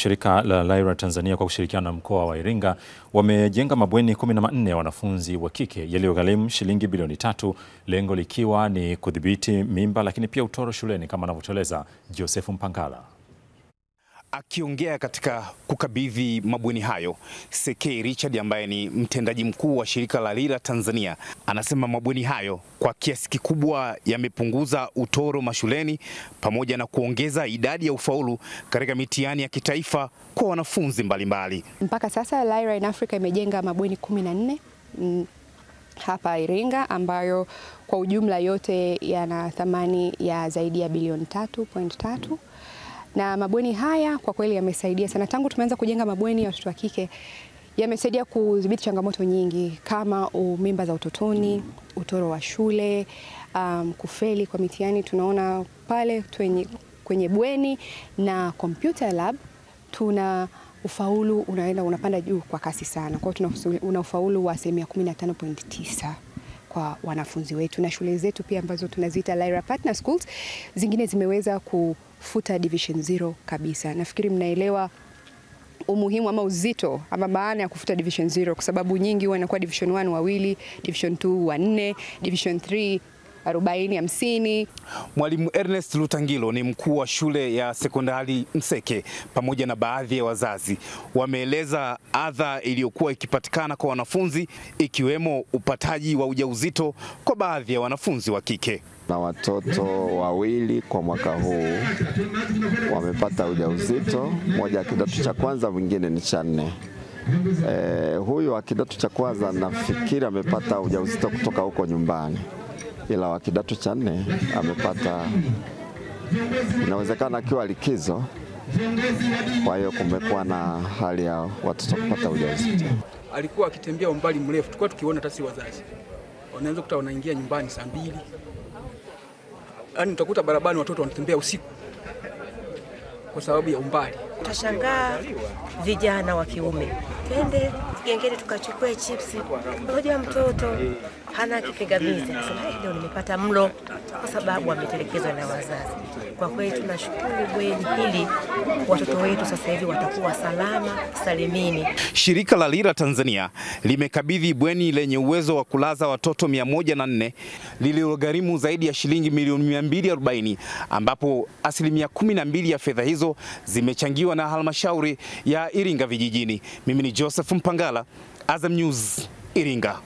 Shirika la laira Tanzania kwa kushirikiana na mkoa wa Iringa wamejenga mabweni kumi na manne ya wanafunzi wa kike yaliyogharimu shilingi bilioni tatu, lengo likiwa ni kudhibiti mimba lakini pia utoro shuleni kama anavyotueleza Joseph Mpangala. Akiongea katika kukabidhi mabweni hayo, CK Richard ambaye ni mtendaji mkuu wa shirika la RIRA Tanzania anasema mabweni hayo kwa kiasi kikubwa yamepunguza utoro mashuleni pamoja na kuongeza idadi ya ufaulu katika mitihani ya kitaifa kwa wanafunzi mbalimbali. mbali. Mpaka sasa RIRA in Africa imejenga mabweni 14 mm, hapa Iringa ambayo kwa ujumla yote yana thamani ya zaidi ya bilioni 3.3 na mabweni haya kwa kweli yamesaidia sana. Tangu tumeanza kujenga mabweni ya watoto wa kike, yamesaidia kudhibiti changamoto nyingi kama mimba za utotoni, utoro wa shule, um, kufeli kwa mitihani. Tunaona pale twenye, kwenye bweni na computer lab tuna ufaulu unaenda unapanda juu kwa kasi sana. Kwa hiyo tuna una ufaulu wa asilimia 15.9 kwa wanafunzi wetu, na shule zetu pia ambazo tunaziita Lyra Partner Schools zingine zimeweza kufuta division zero kabisa. Nafikiri mnaelewa umuhimu ama uzito ama maana ya kufuta division zero, kwa sababu nyingi huwa inakuwa division 1 wawili, division 2 wanne, division 3 Mwalimu Ernest Lutangilo ni mkuu wa shule ya sekondari Mseke pamoja na baadhi ya wazazi wameeleza adha iliyokuwa ikipatikana kwa wanafunzi ikiwemo upataji wa ujauzito kwa baadhi ya wanafunzi wa kike. Na watoto wawili kwa mwaka huu wamepata ujauzito, mmoja wa kidato cha kwanza, mwingine ni cha nne. Eh, huyu wa kidato cha kwanza nafikiri amepata ujauzito kutoka huko nyumbani ila wa kidato cha nne amepata, inawezekana akiwa likizo. Kwa hiyo kumekuwa na hali ya watoto kupata ujauzito. Alikuwa akitembea umbali mrefu, tulikuwa tukiona hata si wazazi wanaweza kuta wanaingia nyumbani saa mbili, yaani utakuta barabarani watoto wanatembea usiku kwa sababu ya umbali. Utashangaa vijana wa kiume, twende gengeni tukachukue chipsi. Unajua mtoto hana kipingamizi, akasema hey, leo nimepata mlo, kwa sababu ametelekezwa na wazazi. Kwa kweli tunashukuru bweni hili, watoto wetu sasa hivi watakuwa salama salimini. Shirika la Lira Tanzania limekabidhi bweni lenye uwezo wa kulaza watoto 104 lililogharimu zaidi ya shilingi milioni 240 ambapo asilimia 12 ya fedha hizo zimechangiwa na halmashauri ya Iringa vijijini. Mimi ni Joseph Mpangala, Azam News, Iringa.